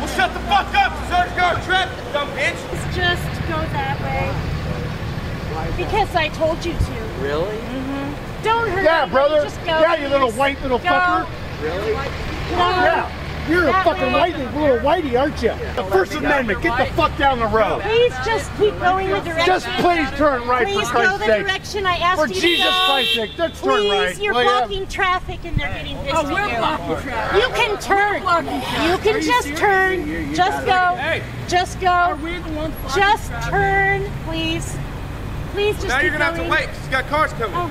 Well, shut the fuck up. Sergeant guard traffic, dumb bitch. Just go that way. Because I told you to. Really? Mm-hmm. Don't hurt Yeah, me, brother. Just go. Yeah, you little white little Go. fucker. Really? Go. Yeah. You're a fucking whitey, little whitey, aren't you? The First Amendment. Get the fuck down the road. Please just keep going the direction. Just please turn right Please for go the direction I asked For you to Jesus go. Christ's sake, let's turn Please, right. you're Well, yeah. blocking traffic and they're getting pissed Oh, we're at you. blocking traffic. You can turn. You can just turn. Just go. Just Are go. we the ones Just traffic? turn, please. Please just Now keep you're gonna have to going. wait. 'cause She's got cars coming. Oh.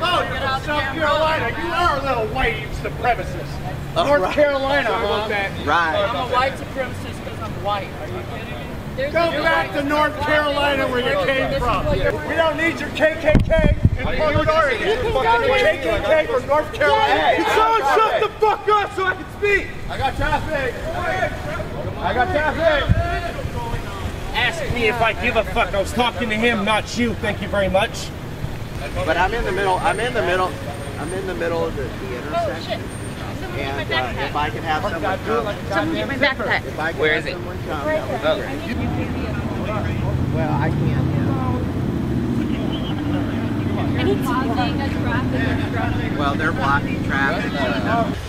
Oh, you're from South Carolina. You are a little white supremacist. Oh, North right. Carolina, huh? Right. I'm a white supremacist because I'm white. Are you kidding me? There's Go back to North Carolina where you came from. We don't need your KKK in Portland, Oregon. You can KKK from North Carolina. Yeah. Someone shut the fuck up so I can speak. I got traffic. I got traffic. Ask me if I give a fuck. I was talking to him, not you. Thank you very much. But I'm in the middle. I'm in the middle. I'm in the middle of the, the intersection. And uh, if I can have someone come, Someone get my backpack. if I can Where have is it? someone come, Right that would be great. Well, I can't. I need to Well, they're blocking traffic. so-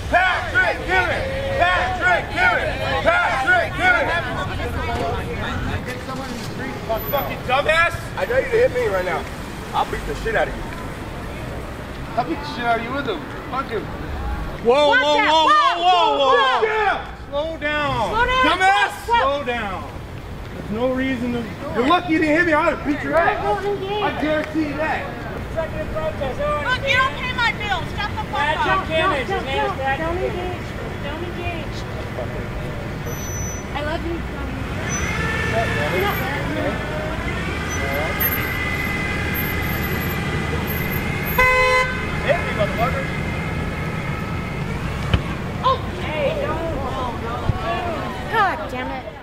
Patrick, give it. Patrick, give it. Patrick, give it. Fucking dumbass. I dare you to hit me right now. I'll beat the shit out of you. I'll beat the shit out of you with him. Fuck him. Whoa, Watch whoa, out. whoa, Whoa, whoa, whoa, whoa, whoa. Yeah. Slow down. Slow down. Dumbass. Whoa, whoa. Slow down. There's no reason to. You're lucky you didn't hit me. I would have beat your ass. Don't engage. I guarantee you that. Look, you don't pay my bills. Shut the fuck up. Don't, don't, don't, don't, don't engage. Don't engage. I love you. You're not- Hit me, motherfucker. Oh, hey, no. God damn it.